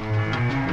Música